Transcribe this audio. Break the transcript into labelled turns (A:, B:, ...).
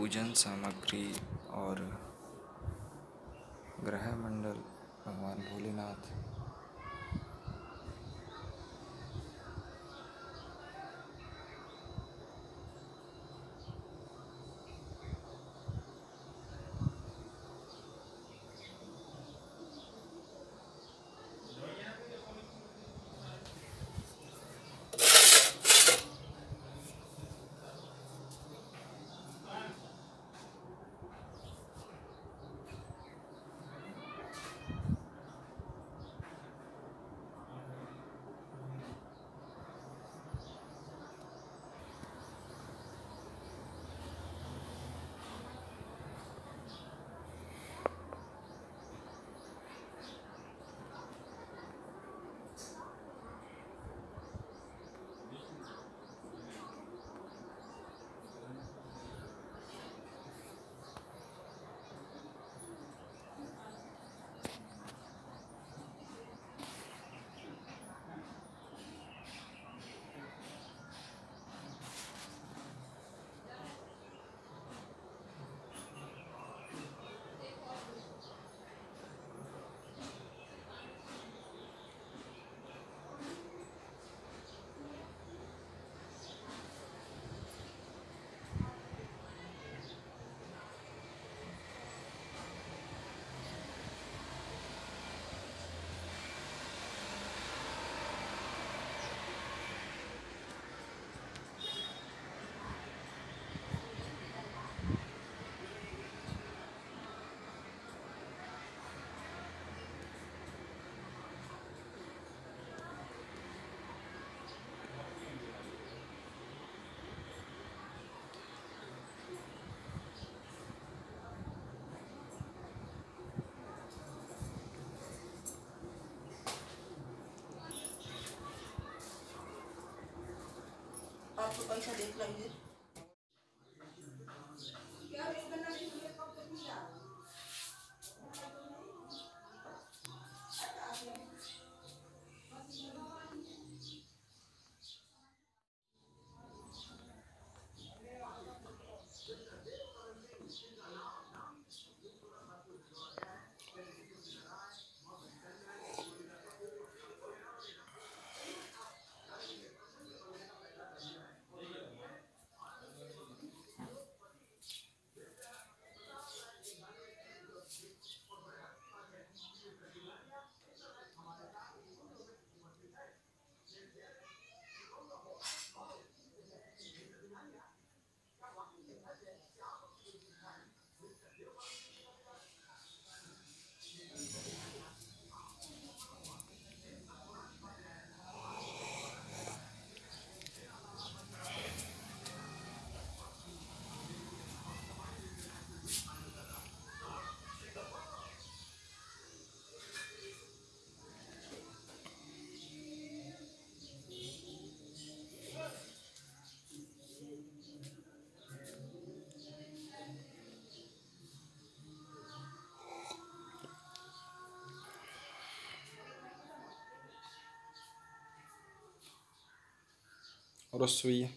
A: पूजन सामग्री और ग्रह मंडल भगवान भोलेनाथ।
B: आपको पैसा देख लीजिए
A: Orosui.